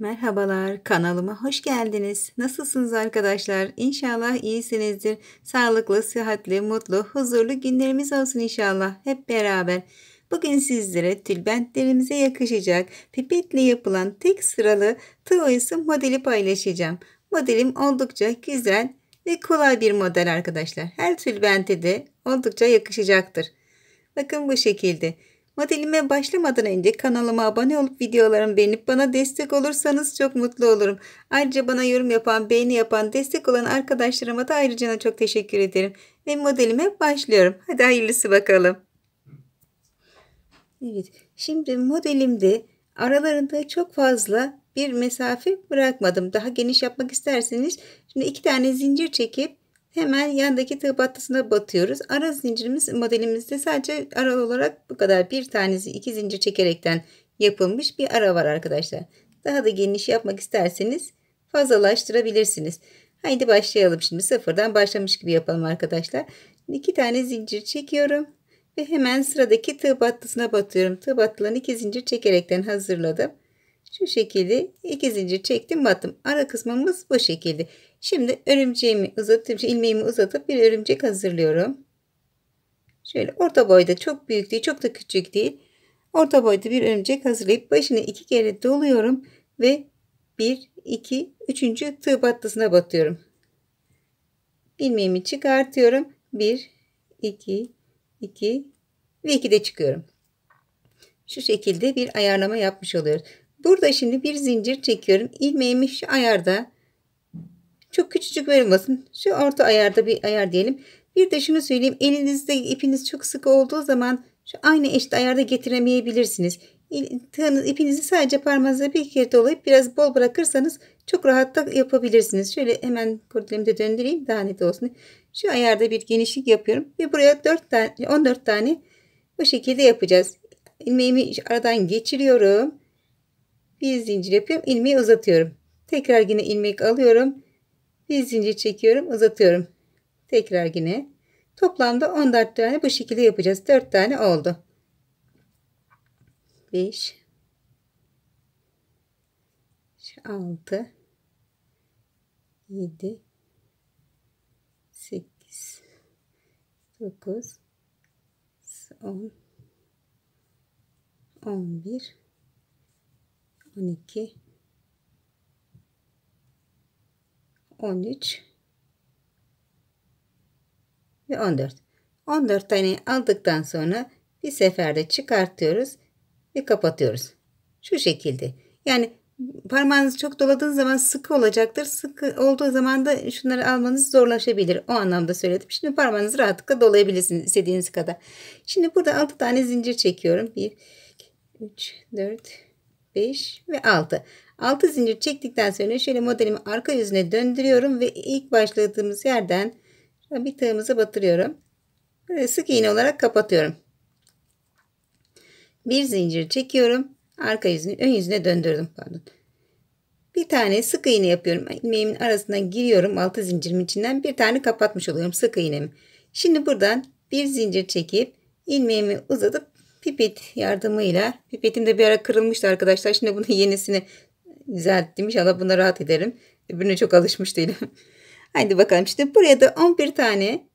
Merhabalar, kanalıma hoş geldiniz. Nasılsınız arkadaşlar? İnşallah iyisinizdir. Sağlıklı, sıhhatli, mutlu, huzurlu günlerimiz olsun inşallah. Hep beraber. Bugün sizlere tülbentlerimize yakışacak pipetle yapılan tek sıralı tığ oyası modeli paylaşacağım. Modelim oldukça güzel ve kolay bir model arkadaşlar. Her tülbente de oldukça yakışacaktır. Bakın bu şekilde. Modelime başlamadan önce kanalıma abone olup videolarımı beğenip bana destek olursanız çok mutlu olurum. Ayrıca bana yorum yapan, beğeni yapan, destek olan arkadaşlarıma da ayrıca çok teşekkür ederim. Ve modelime başlıyorum. Hadi hayırlısı bakalım. Evet, şimdi modelimde aralarında çok fazla bir mesafe bırakmadım. Daha geniş yapmak isterseniz şimdi iki tane zincir çekip Hemen yandaki tığ battısına batıyoruz. Ara zincirimiz modelimizde sadece ara olarak bu kadar. Bir tanesi iki zincir çekerekten yapılmış bir ara var arkadaşlar. Daha da geniş yapmak isterseniz fazlalaştırabilirsiniz. Haydi başlayalım şimdi sıfırdan başlamış gibi yapalım arkadaşlar. İki tane zincir çekiyorum ve hemen sıradaki tığ battısına batıyorum. Tığ battılarını iki zincir çekerekten hazırladım. Şu şekilde iki zincir çektim battım. Ara kısmımız bu şekilde. Şimdi örümceğimi uzatıp ilmeğimi uzatıp bir örümcek hazırlıyorum. Şöyle orta boyda çok büyük değil çok da küçük değil. Orta boyda bir örümcek hazırlayıp başını iki kere doluyorum ve 1 2 3. tığ battısına batıyorum. ilmeğimi çıkartıyorum. 1 2 2 ve 2 de çıkıyorum. Şu şekilde bir ayarlama yapmış oluyoruz. Burada şimdi bir zincir çekiyorum. İlmeğimi şu ayarda çok küçücük verilmesin. Şu orta ayarda bir ayar diyelim. Bir de şunu söyleyeyim. Elinizde ipiniz çok sıkı olduğu zaman şu aynı eşit ayarda getiremeyebilirsiniz. Tığınız, ipinizi sadece parmağınıza bir kere dolayıp biraz bol bırakırsanız çok rahat da yapabilirsiniz. Şöyle hemen kurdelemi de döndüreyim daha net olsun. Şu ayarda bir genişlik yapıyorum ve buraya 4 tane 14 tane bu şekilde yapacağız. İlmeğimi aradan geçiriyorum. Bir zincir yapıyorum. ilmeği uzatıyorum. Tekrar yine ilmek alıyorum. Bir zincir çekiyorum. Uzatıyorum. Tekrar yine. Toplamda 14 tane bu şekilde yapacağız. 4 tane oldu. 5 6 7 8 9 10 11 12 13 ve 14. 14 tane aldıktan sonra bir seferde çıkartıyoruz ve kapatıyoruz. Şu şekilde. Yani parmağınızı çok doladığınız zaman sıkı olacaktır. Sıkı olduğu zaman da şunları almanız zorlaşabilir. O anlamda söyledim. Şimdi parmağınızı rahatlıkla dolayabilirsiniz istediğiniz kadar. Şimdi burada 6 tane zincir çekiyorum. 1, 3, 4, 5 ve 6. 6 zincir çektikten sonra şöyle modelimi arka yüzüne döndürüyorum ve ilk başladığımız yerden bir tığımızı batırıyorum. Böyle sık iğne olarak kapatıyorum. Bir zincir çekiyorum. Arka yüzünü ön yüzüne döndürdüm. Pardon. Bir tane sık iğne yapıyorum. İlmeğimin arasından giriyorum. Altı zincirimin içinden bir tane kapatmış oluyorum sık iğnemi. Şimdi buradan bir zincir çekip ilmeğimi uzatıp pipet yardımıyla pipetim de bir ara kırılmıştı arkadaşlar. Şimdi bunu yenisini düzelttim. İnşallah buna rahat ederim. Öbürüne çok alışmış değilim. Haydi bakalım. Şimdi buraya da 11 tane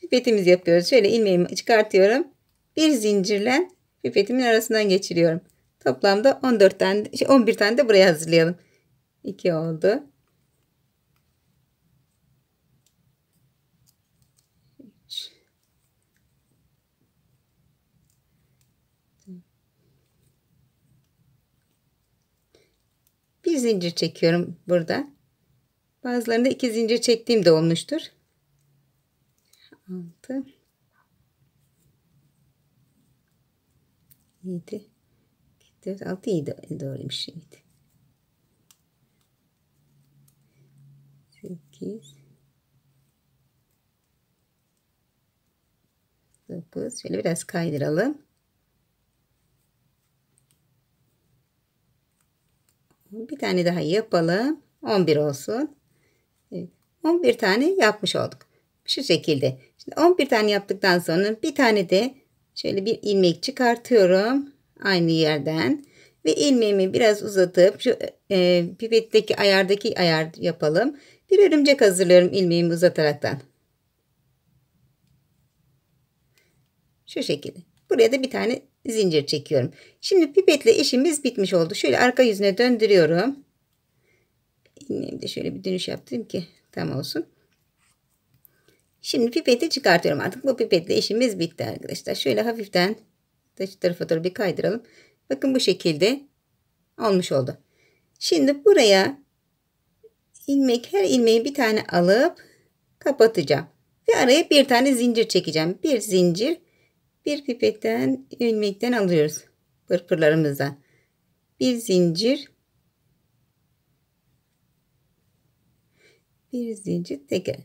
pipetimiz yapıyoruz. Şöyle ilmeğimi çıkartıyorum. Bir zincirle pipetimin arasından geçiriyorum. Toplamda 14 tane, 11 şey, tane de buraya hazırlayalım. 2 oldu. Bir zincir çekiyorum burada. Bazılarında iki zincir çektiğim de olmuştur. 6 7 4 6 7 doğruymuş şimdi. 8 9 şöyle biraz kaydıralım. Bir tane daha yapalım. 11 olsun. Evet. 11 tane yapmış olduk. Şu şekilde. Şimdi 11 tane yaptıktan sonra bir tane de şöyle bir ilmek çıkartıyorum. Aynı yerden. Ve ilmeğimi biraz uzatıp şu e, pipetteki ayardaki ayar yapalım. Bir örümcek hazırlıyorum ilmeğimi uzataraktan. Şu şekilde. Buraya da bir tane zincir çekiyorum. Şimdi pipetle işimiz bitmiş oldu. Şöyle arka yüzüne döndürüyorum. İlmeğimi de şöyle bir dönüş yaptım ki tam olsun. Şimdi pipeti çıkartıyorum artık. Bu pipetle işimiz bitti arkadaşlar. Şöyle hafiften şu tarafa doğru bir kaydıralım. Bakın bu şekilde olmuş oldu. Şimdi buraya ilmek her ilmeği bir tane alıp kapatacağım. Ve araya bir tane zincir çekeceğim. Bir zincir bir pipetten ilmekten alıyoruz. Pırpırlarımızdan. Bir zincir bir zincir tekrar.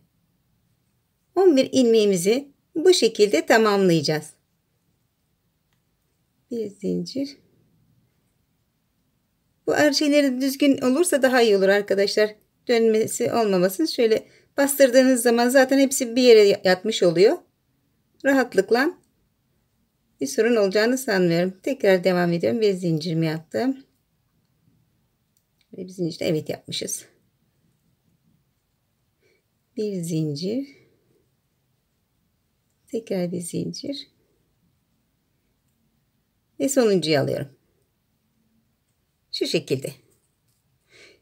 11 ilmeğimizi bu şekilde tamamlayacağız. Bir zincir. Bu şeyleri düzgün olursa daha iyi olur arkadaşlar. Dönmesi olmamasın. Şöyle bastırdığınız zaman zaten hepsi bir yere yatmış oluyor. Rahatlıkla bir sorun olacağını sanmıyorum. Tekrar devam ediyorum. Bir zincirimi yaptım. Bir zincir. Evet yapmışız. Bir zincir. Tekrar bir zincir. Ve sonuncuyu alıyorum. Şu şekilde.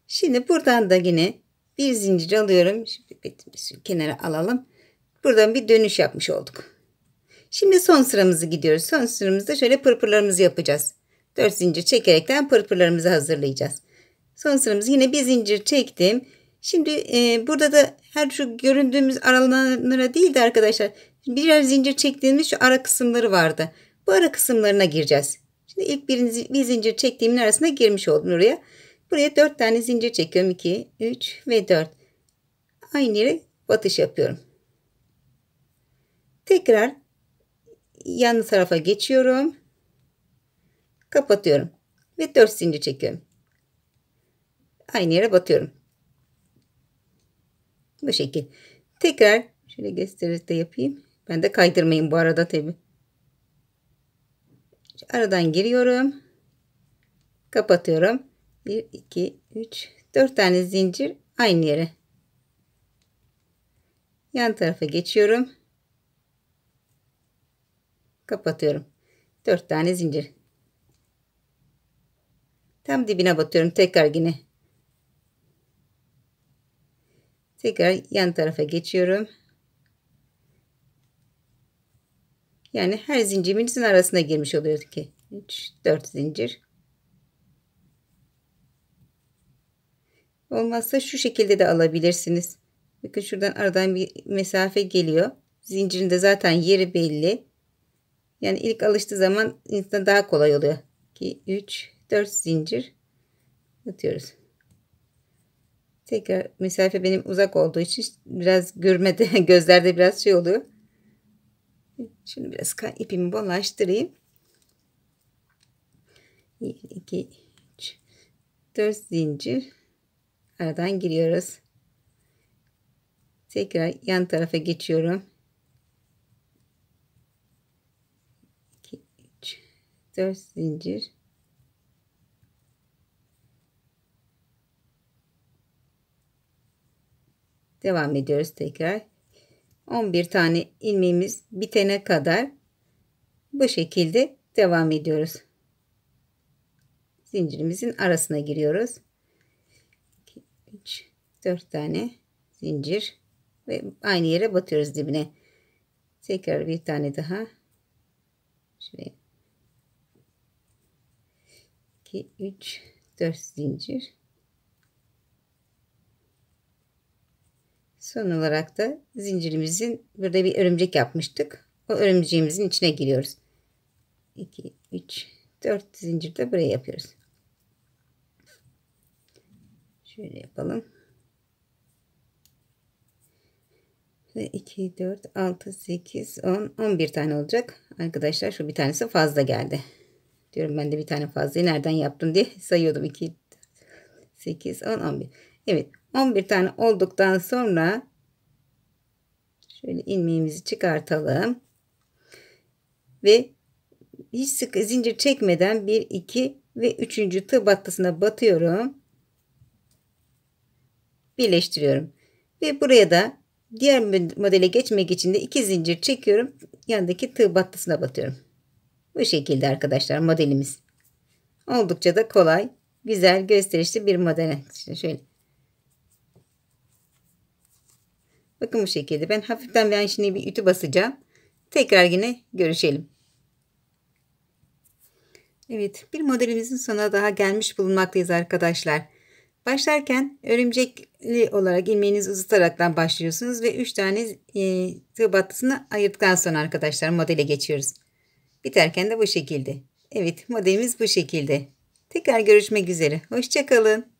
Şimdi buradan da yine bir zincir alıyorum. Şimdi kenara alalım. Buradan bir dönüş yapmış olduk. Şimdi son sıramızı gidiyoruz. Son sıramızda şöyle pırpırlarımızı yapacağız. 4 zincir çekerekten pırpırlarımızı hazırlayacağız. Son sıramızı yine bir zincir çektim. Şimdi e, burada da her şu göründüğümüz aralarına değil de arkadaşlar birer zincir çektiğimiz şu ara kısımları vardı. Bu ara kısımlarına gireceğiz. Şimdi ilk bir, bir zincir çektiğimin arasına girmiş oldum oraya. Buraya 4 tane zincir çekiyorum. 2, 3 ve 4. Aynı yere batış yapıyorum. Tekrar yan tarafa geçiyorum. Kapatıyorum. Ve 4 zincir çekiyorum. Aynı yere batıyorum. Bu şekil. Tekrar şöyle göstererek de yapayım. Ben de kaydırmayın bu arada tabi. Aradan giriyorum. Kapatıyorum. 1, 2, 3, 4 tane zincir aynı yere. Yan tarafa geçiyorum. Kapatıyorum. 4 tane zincir. Tam dibine batıyorum. Tekrar yine. Tekrar yan tarafa geçiyorum. Yani her zincirimizin arasına girmiş oluyor ki. 3, 4 zincir. Olmazsa şu şekilde de alabilirsiniz. Bakın şuradan aradan bir mesafe geliyor. Zincirin de zaten yeri belli. Yani ilk alıştığı zaman insan daha kolay oluyor. 2, 3, 4 zincir atıyoruz. Tekrar mesafe benim uzak olduğu için biraz görmede gözlerde biraz şey oluyor. Şimdi biraz ipimi bollaştırayım. 1, 2, 3, 4 zincir aradan giriyoruz. Tekrar yan tarafa geçiyorum. 2, 3, 4 zincir. Devam ediyoruz tekrar. 11 tane ilmeğimiz bitene kadar bu şekilde devam ediyoruz. Zincirimizin arasına giriyoruz. 2, 3, 4 tane zincir ve aynı yere batıyoruz dibine. Tekrar bir tane daha. Şuraya. 2, 3, 4 zincir. Son olarak da zincirimizin burada bir örümcek yapmıştık. O örümceğimizin içine giriyoruz. 2, 3, 4 zincir de buraya yapıyoruz. Şöyle yapalım. Ve 2, 4, 6, 8, 10, 11 tane olacak. Arkadaşlar şu bir tanesi fazla geldi. Diyorum ben de bir tane fazlayı nereden yaptım diye sayıyordum. 2, 8, 10, 11. Evet 11 tane olduktan sonra şöyle ilmeğimizi çıkartalım. Ve hiç sık zincir çekmeden 1, 2 ve üçüncü tığ battısına batıyorum. Birleştiriyorum. Ve buraya da diğer modele geçmek için de iki zincir çekiyorum. Yandaki tığ battısına batıyorum. Bu şekilde arkadaşlar modelimiz. Oldukça da kolay, güzel, gösterişli bir model. İşte şöyle. Bakın bu şekilde. Ben hafiften ben şimdi bir ütü basacağım. Tekrar yine görüşelim. Evet, bir modelimizin sonuna daha gelmiş bulunmaktayız arkadaşlar. Başlarken örümcekli olarak ilmeğinizi uzataraktan başlıyorsunuz ve 3 tane e, tığ battısını ayırdıktan sonra arkadaşlar modele geçiyoruz. Biterken de bu şekilde. Evet modelimiz bu şekilde. Tekrar görüşmek üzere. Hoşçakalın.